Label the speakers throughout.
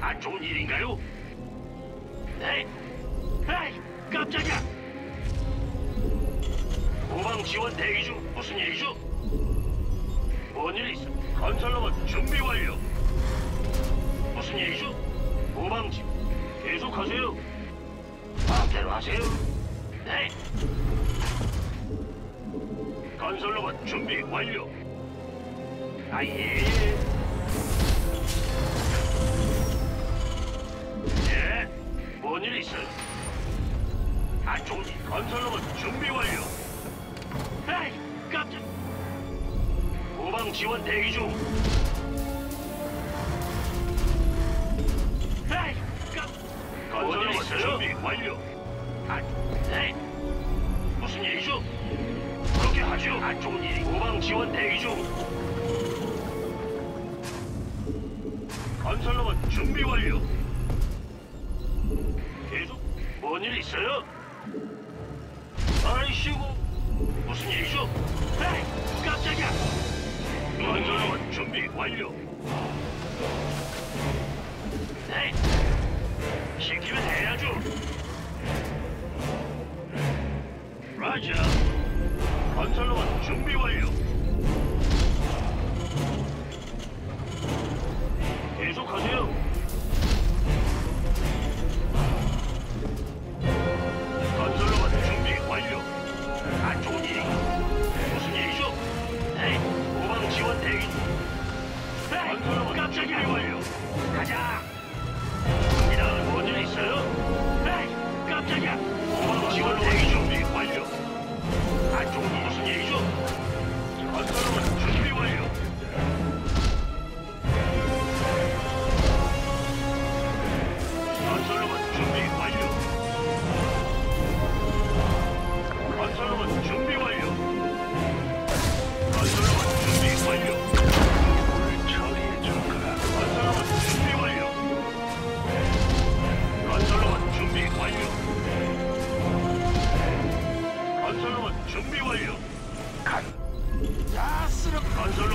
Speaker 1: 안 좋은 일인가요? 네. 에이, 깜짝이야. 후방 지원 대기 중 무슨 일이죠? 뭔일 있어? 건설로봇 준비 완료. 무슨 일이죠? 후방 지 계속하세요. 마음대로 하세요. 네. 건설로봇 준비 완료. 아예. 예. 뭔일 있어요? 일. 건설로봇 준비 완료. 에이, 깜짝. 후방 지원 대기 중. 에이, 깜. 건설로봇 준비 완료. 아, 네. 무슨 일이죠? 그렇게 하죠. 일이. 후방 지원 대기 중. 건설로봇 준비 완료. 있어요? 아이씨고 무슨 일이죠? 에이 깜짝이야! 건설로봇 준비 완료! 네 시키면 해야죠! 라자 건설로봇 준비 완료! 계속하세요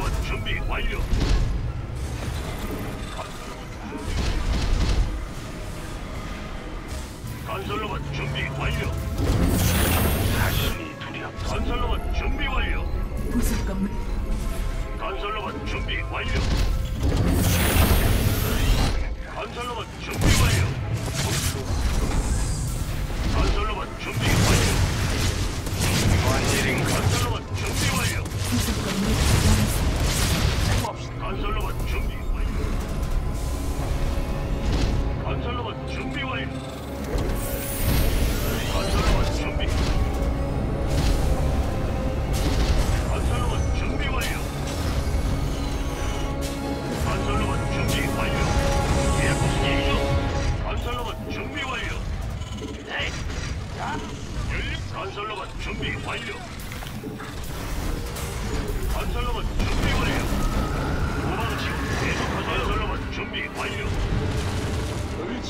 Speaker 1: 건설로봇 준비 완료. 건설로봇 준비 완료. 자신이 두렵. 건설로봇 준비 완료.
Speaker 2: 부속 건물
Speaker 1: 건설로봇 준비 완료. 건설로봇 준비 완료.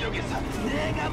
Speaker 1: 지옥에서 내가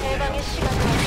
Speaker 1: 대방의 시간을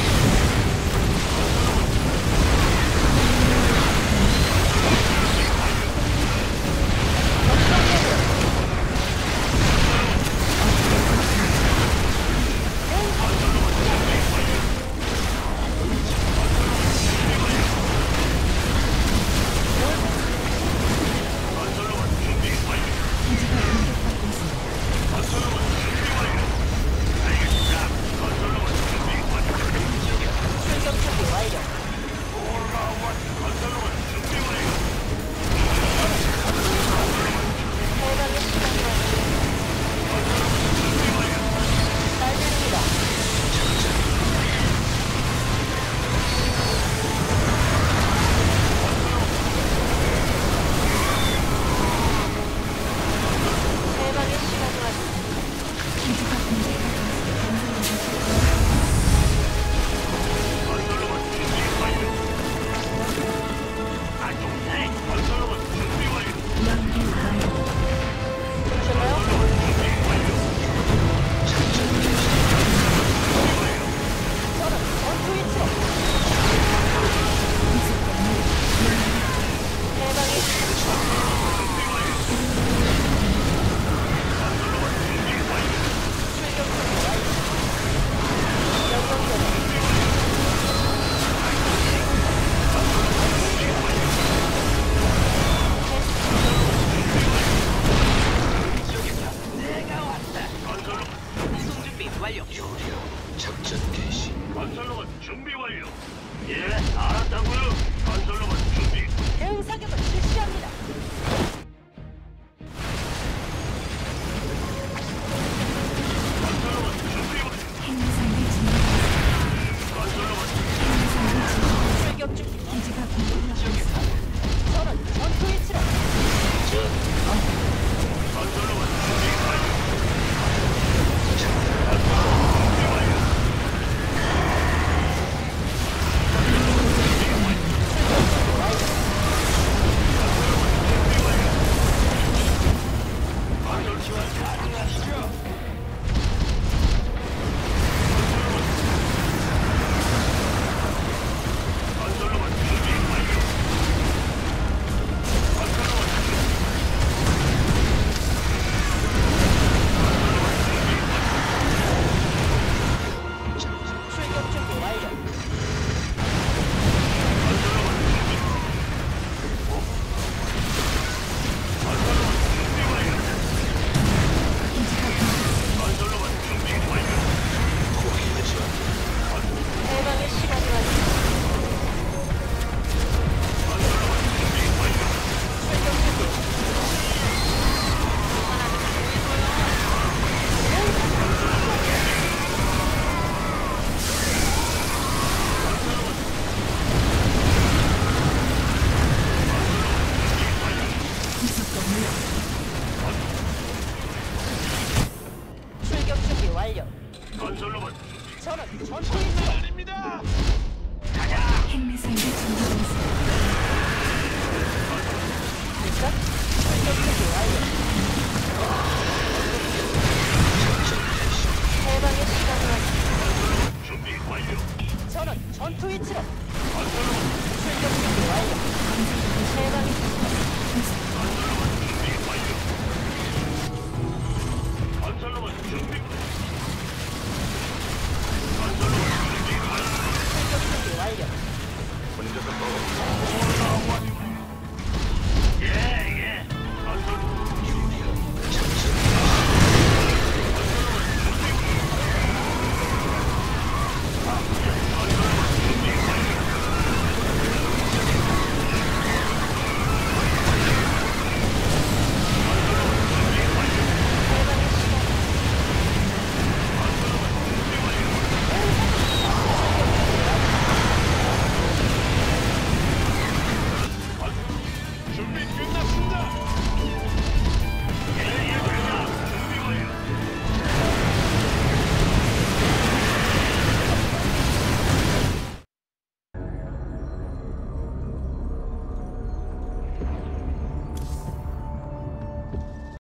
Speaker 1: 완료. 요리요. 작전 개시. 건설로만 준비 완료. 예, 알았다고요. 건설로만 준비.
Speaker 3: 대응 사격을 실시합니다. 전원 전투 위치로.
Speaker 1: 아닙니다.
Speaker 2: 핵미사일이 진입했습니다.
Speaker 3: 일단 준비 완료. 해방의 시간이 왔습니다.
Speaker 1: 준비 완료.
Speaker 3: 전원 전투 위치로.
Speaker 1: 건설로봇
Speaker 3: 출격 준비 완료. 해방